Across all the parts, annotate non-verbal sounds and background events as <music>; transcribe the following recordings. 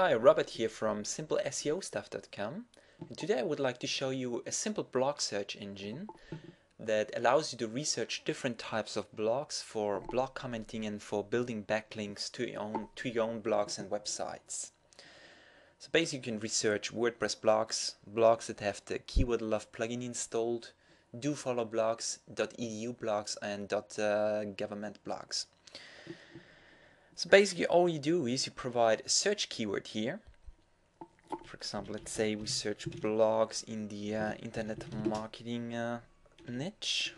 Hi, Robert here from SimpleSEOstuff.com and today I would like to show you a simple blog search engine that allows you to research different types of blogs for blog commenting and for building backlinks to your own, to your own blogs and websites. So basically you can research WordPress blogs, blogs that have the KeywordLuv plugin installed, do follow blogs, .edu blogs and uh, .government blogs. So basically all you do is you provide a search keyword here. For example, let's say we search blogs in the uh, internet marketing uh, niche.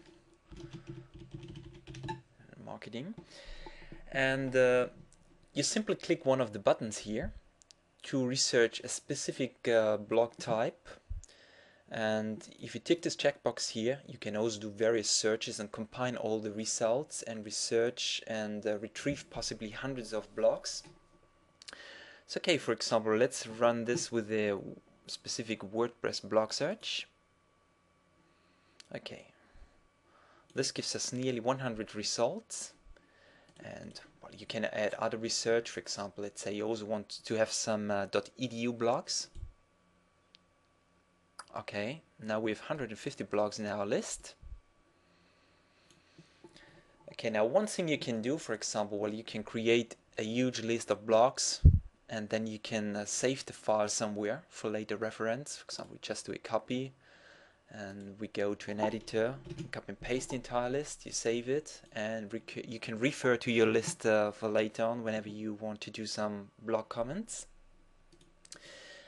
Marketing. And uh, you simply click one of the buttons here to research a specific uh, blog type and if you tick this checkbox here, you can also do various searches and combine all the results and research and uh, retrieve possibly hundreds of blocks. So okay, for example, let's run this with a specific WordPress blog search. Okay, this gives us nearly 100 results and well, you can add other research, for example, let's say you also want to have some uh, .edu blogs Okay, now we have 150 blogs in our list. Okay, now one thing you can do, for example, well, you can create a huge list of blogs and then you can uh, save the file somewhere for later reference. For example, we just do a copy and we go to an editor, copy and paste the entire list, you save it and you can refer to your list uh, for later on whenever you want to do some blog comments.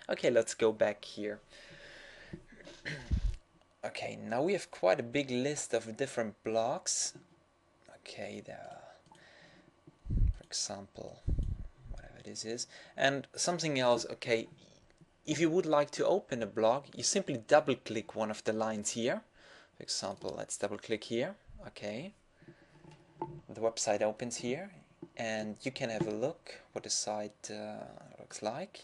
Okay, let's go back here. <coughs> okay, now we have quite a big list of different blogs. Okay, there, are, for example, whatever this is, and something else. Okay, if you would like to open a blog, you simply double click one of the lines here. For example, let's double click here. Okay, the website opens here, and you can have a look what the site uh, looks like.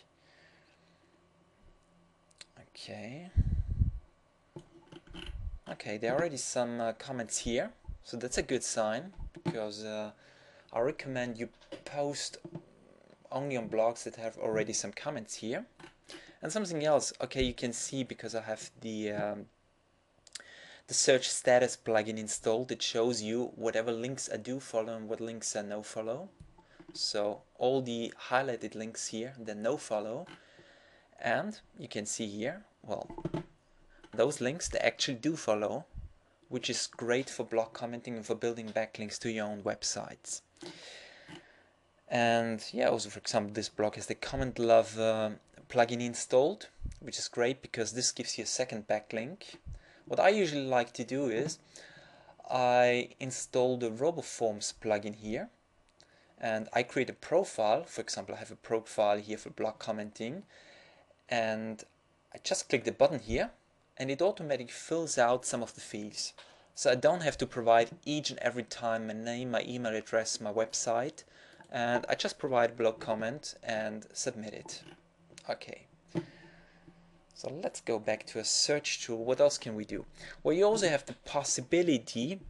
Okay. Okay, there are already some uh, comments here, so that's a good sign because uh, I recommend you post only on blogs that have already some comments here. And something else, okay, you can see because I have the um, the search status plugin installed, it shows you whatever links I do follow and what links I no follow. So all the highlighted links here, the no follow, and you can see here, well, those links they actually do follow, which is great for blog commenting and for building backlinks to your own websites. And yeah, also for example, this blog has the CommentLuv uh, plugin installed, which is great because this gives you a second backlink. What I usually like to do is I install the RoboForms plugin here and I create a profile. For example, I have a profile here for blog commenting and I just click the button here and it automatically fills out some of the fields. So I don't have to provide each and every time my name, my email address, my website, and I just provide blog comment and submit it. Okay. So let's go back to a search tool. What else can we do? Well, you also have the possibility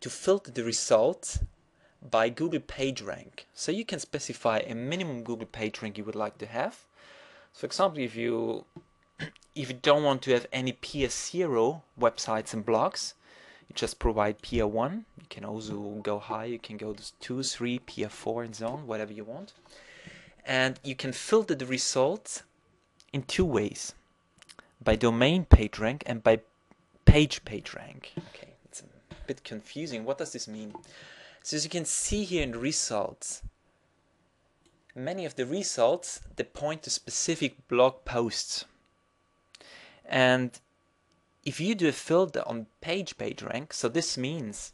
to filter the results by Google PageRank. So you can specify a minimum Google PageRank you would like to have. So for example, if you if you don't want to have any peer 0 websites and blogs, you just provide peer 1. You can also go high, you can go to 2, 3, peer 4 and so on, whatever you want. And you can filter the results in two ways. By domain page rank and by page page rank. Okay, it's a bit confusing. What does this mean? So as you can see here in the results, many of the results, they point to specific blog posts. And if you do a filter on page page rank, so this means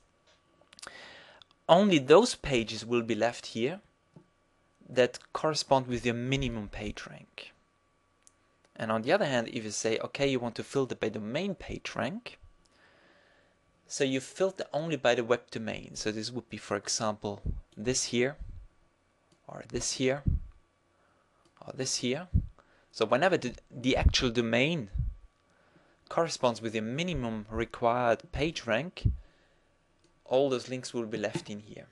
only those pages will be left here that correspond with your minimum page rank. And on the other hand, if you say, okay, you want to filter by domain page rank, so you filter only by the web domain. So this would be, for example, this here, or this here, or this here. So whenever the, the actual domain corresponds with the minimum required page rank, all those links will be left in here.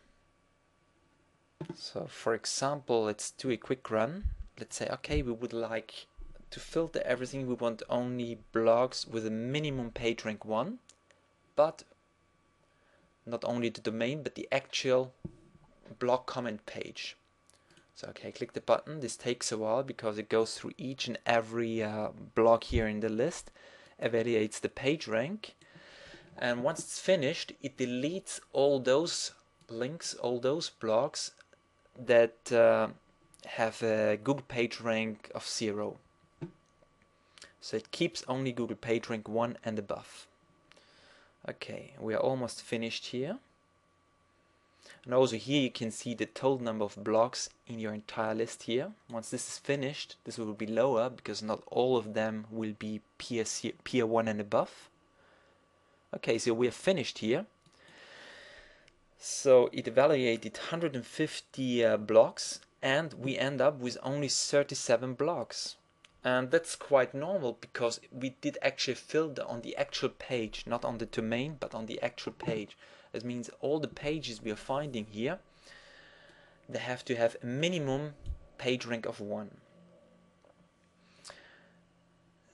So for example, let's do a quick run let's say, okay, we would like to filter everything. We want only blogs with a minimum page rank 1, but not only the domain, but the actual blog comment page. So okay, click the button. This takes a while because it goes through each and every uh, blog here in the list, evaluates the page rank, and once it's finished, it deletes all those links, all those blogs that uh, have a Google page rank of zero. So it keeps only Google page rank 1 and above. Okay, we are almost finished here. And also here you can see the total number of blocks in your entire list here. Once this is finished, this will be lower because not all of them will be peer, peer 1 and above. Okay, so we are finished here. So it evaluated 150 uh, blocks and we end up with only 37 blocks. And that's quite normal because we did actually filter on the actual page, not on the domain, but on the actual page. That means all the pages we are finding here, they have to have a minimum page rank of 1.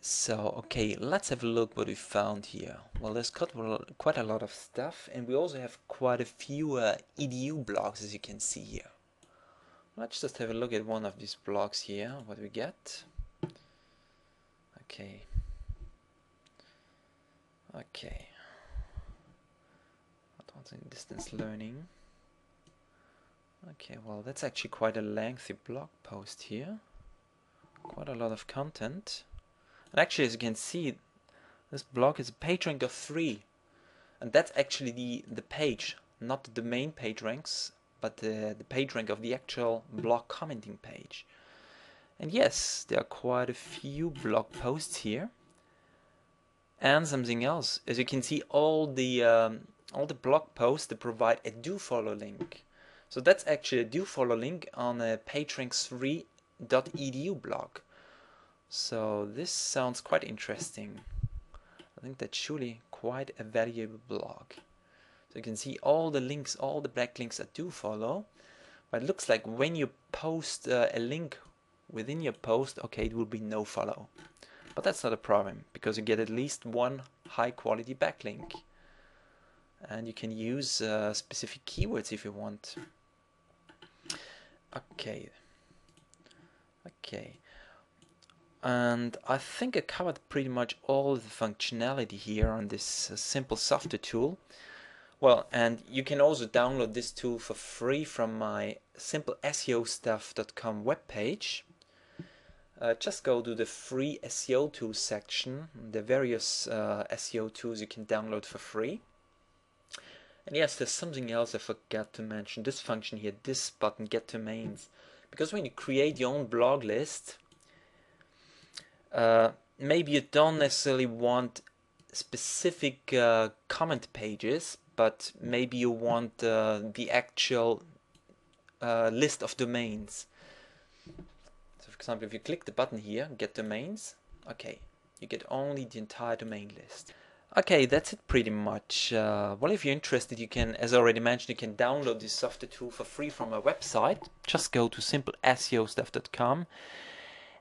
So, okay, let's have a look what we found here. Well, there's quite a lot of stuff, and we also have quite a few uh, edu blogs, as you can see here. Let's just have a look at one of these blogs here, what we get. Okay. Okay. Advancing distance learning. Okay, well that's actually quite a lengthy blog post here. Quite a lot of content. And actually as you can see, this blog is a page rank of 3. And that's actually the, the page, not the main page ranks, but the, the page rank of the actual blog commenting page. And yes, there are quite a few blog posts here. And something else, as you can see, all the um, all the blog posts that provide a do follow link. So that's actually a do follow link on a pagerank3.edu blog. So this sounds quite interesting. I think that's surely quite a valuable blog. So you can see all the links, all the black links that do follow. But it looks like when you post uh, a link within your post, okay, it will be no follow. But that's not a problem because you get at least one high quality backlink. And you can use uh, specific keywords if you want. Okay. Okay. And I think I covered pretty much all the functionality here on this uh, simple software tool. Well, and you can also download this tool for free from my simpleseostuff.com webpage. Uh, just go to the free SEO tools section, the various uh, SEO tools you can download for free. And yes, there's something else I forgot to mention. This function here, this button, get domains. Because when you create your own blog list, uh, maybe you don't necessarily want specific uh, comment pages, but maybe you want uh, the actual uh, list of domains. So for example, if you click the button here, get domains, okay, you get only the entire domain list. Okay, that's it pretty much. Uh, well, if you're interested, you can, as I already mentioned, you can download this software tool for free from our website. Just go to simpleseostuff.com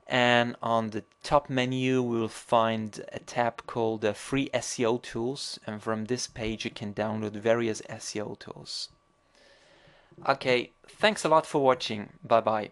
and on the top menu we will find a tab called uh, free SEO tools and from this page you can download various SEO tools. Okay, thanks a lot for watching. Bye bye.